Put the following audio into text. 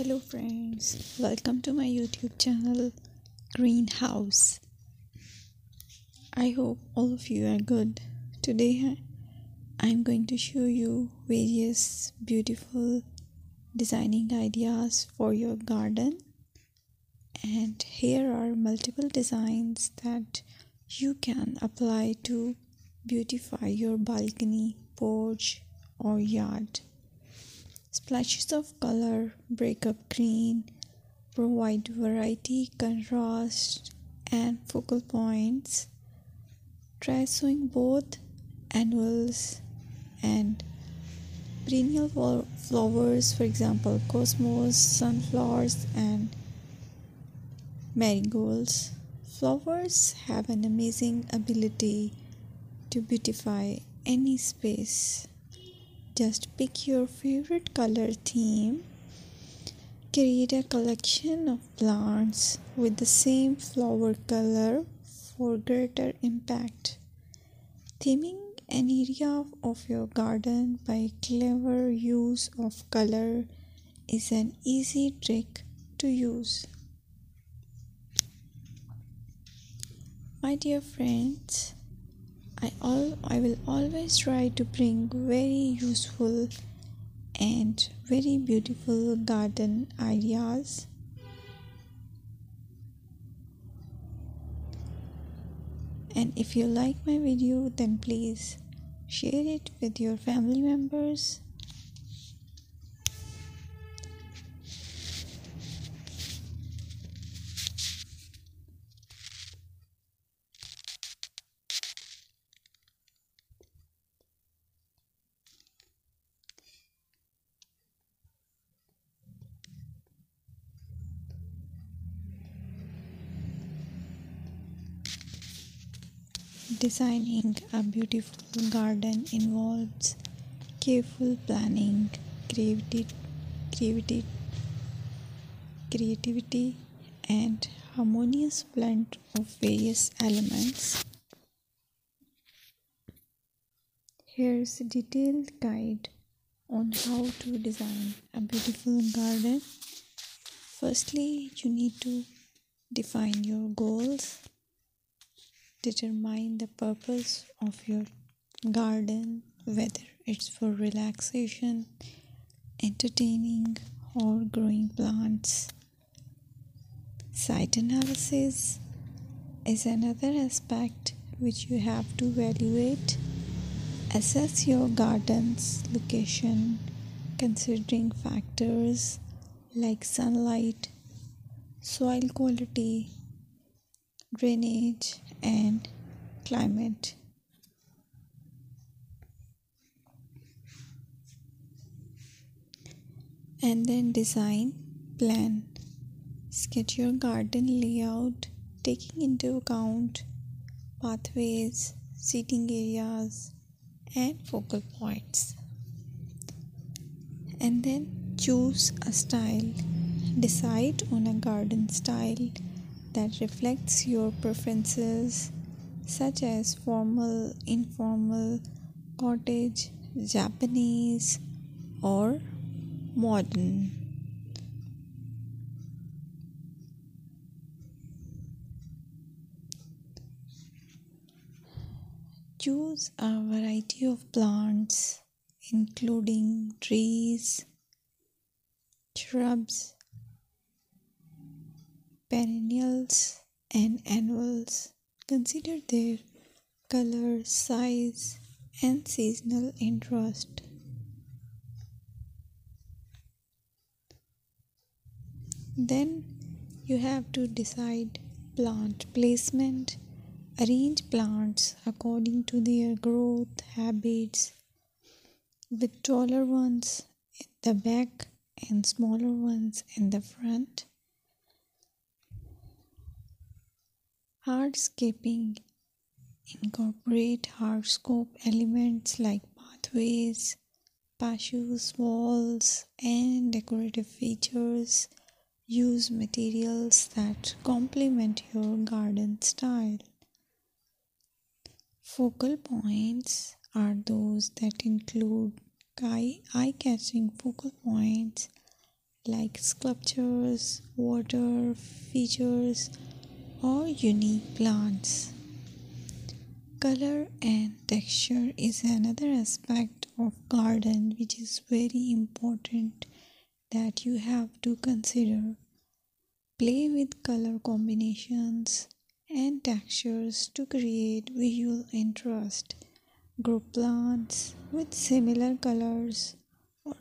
Hello, friends, welcome to my YouTube channel Greenhouse. I hope all of you are good. Today, I'm going to show you various beautiful designing ideas for your garden, and here are multiple designs that you can apply to beautify your balcony, porch, or yard. Splashes of color break up green, provide variety, contrast, and focal points. Try sowing both annuals and perennial flowers, for example, cosmos, sunflowers, and marigolds. Flowers have an amazing ability to beautify any space. Just pick your favorite color theme. Create a collection of plants with the same flower color for greater impact. Theming an area of your garden by clever use of color is an easy trick to use. My dear friends, I all I will always try to bring very useful and very beautiful garden ideas. And if you like my video then please share it with your family members Designing a beautiful garden involves careful planning, creativity, creativity, and harmonious blend of various elements. Here's a detailed guide on how to design a beautiful garden. Firstly, you need to define your goals determine the purpose of your garden, whether it's for relaxation, entertaining, or growing plants. Site analysis is another aspect which you have to evaluate. Assess your garden's location considering factors like sunlight, soil quality, drainage, and climate. And then design plan. Sketch your garden layout taking into account pathways, seating areas, and focal points. And then choose a style. Decide on a garden style that reflects your preferences, such as formal, informal, cottage, Japanese, or modern. Choose a variety of plants, including trees, shrubs, perennials and annuals. Consider their color, size, and seasonal interest. Then you have to decide plant placement. Arrange plants according to their growth habits, with taller ones in the back and smaller ones in the front. Hardscaping incorporate hardscape elements like pathways, patios, walls, and decorative features. Use materials that complement your garden style. Focal points are those that include eye catching focal points like sculptures, water features, or unique plants. Color and texture is another aspect of garden which is very important that you have to consider. Play with color combinations and textures to create visual interest. Grow plants with similar colors or